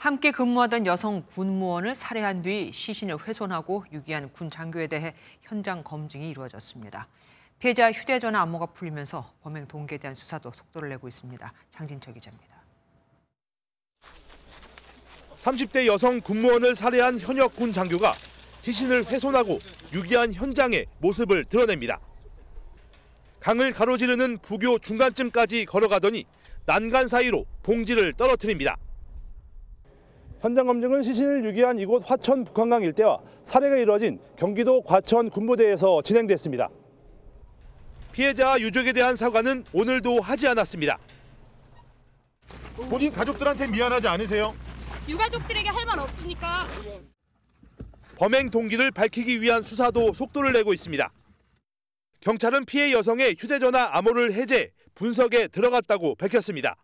함께 근무하던 여성 군무원을 살해한 뒤 시신을 훼손하고 유기한 군 장교에 대해 현장 검증이 이루어졌습니다. 피해자 휴대전화 암호가 풀리면서 범행 동기에 대한 수사도 속도를 내고 있습니다. 장진철 기자입니다. 30대 여성 군무원을 살해한 현역 군 장교가 시신을 훼손하고 유기한 현장의 모습을 드러냅니다. 강을 가로지르는 부교 중간쯤까지 걸어가더니 난간 사이로 봉지를 떨어뜨립니다. 현장 검증은 시신을 유기한 이곳 화천 북한강 일대와 살해가 이뤄진 경기도 과천 군부대에서 진행됐습니다. 피해자 유족에 대한 사과는 오늘도 하지 않았습니다. 본인 가족들한테 미안하지 않으세요? 유가족들에게 할 말 없으니까 범행 동기를 밝히기 위한 수사도 속도를 내고 있습니다. 경찰은 피해 여성의 휴대전화 암호를 해제, 분석에 들어갔다고 밝혔습니다.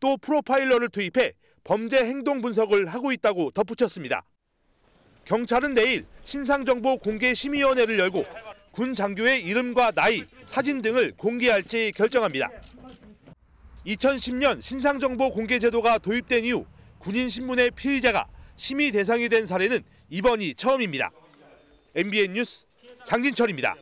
또 프로파일러를 투입해 범죄 행동 분석을 하고 있다고 덧붙였습니다. 경찰은 내일 신상정보 공개 심의위원회를 열고 군 장교의 이름과 나이, 사진 등을 공개할지 결정합니다. 2010년 신상정보 공개 제도가 도입된 이후 군인 신문의 피의자가 심의 대상이 된 사례는 이번이 처음입니다. MBN 뉴스 장진철입니다.